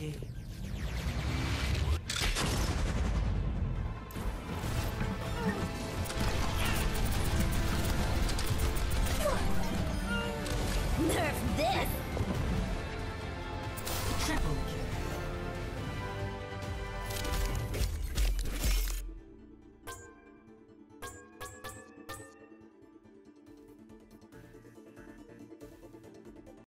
ye. Nerf this! Triple kill.